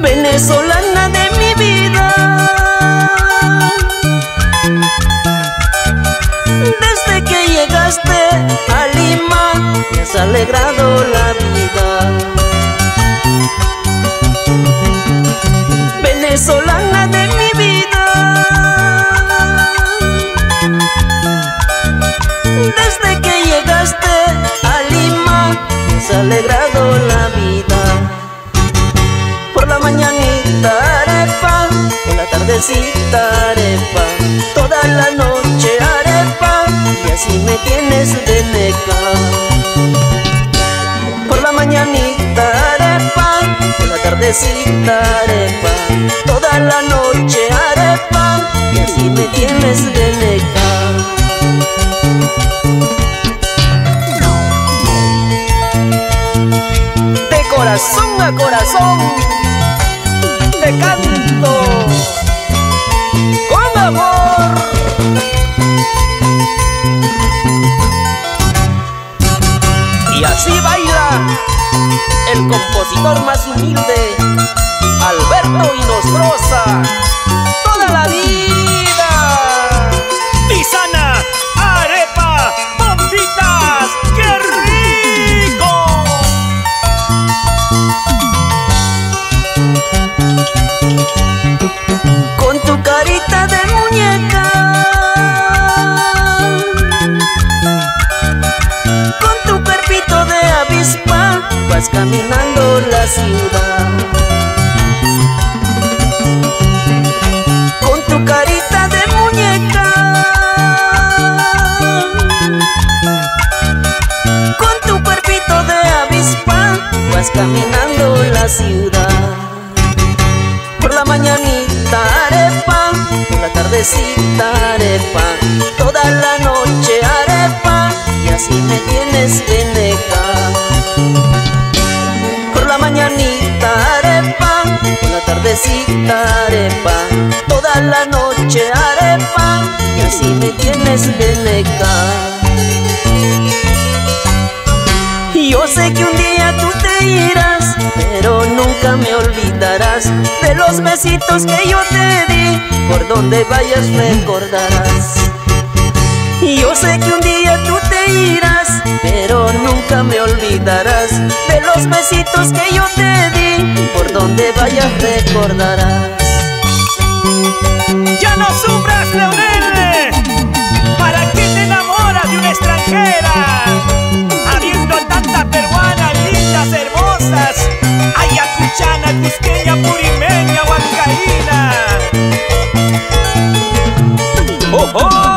Venezolana de mi vida. Desde que llegaste a Lima Me has alegrado tardecita arepa, toda la noche arepa, y así me tienes de neca. Por la mañanita arepa, por la tardecita arepa, toda la noche arepa, y así me tienes de neca. De corazón a corazón, te canto. Y así baila el compositor más humilde, Alberto Inostroza, toda la vida. Con tu carita de muñeca, con tu cuerpito de avispa, vas caminando la ciudad. Por la mañanita arepa, por la tardecita arepa, toda la noche arepa, y así me tienes de tardecita arepa, toda la noche arepa, y así me tienes. Y Yo sé que un día tú te irás, pero nunca me olvidarás de los besitos que yo te di. Por donde vayas recordarás. Y Yo sé que un día tú te irás, nunca me olvidarás de los besitos que yo te di. Por donde vayas recordarás. Ya no sufras, Leonel. ¿Para qué te enamoras de una extranjera? Habiendo tantas peruanas lindas, hermosas. Ayacuchana, cusqueña, purimeña, huancaína. ¡Oh, oh!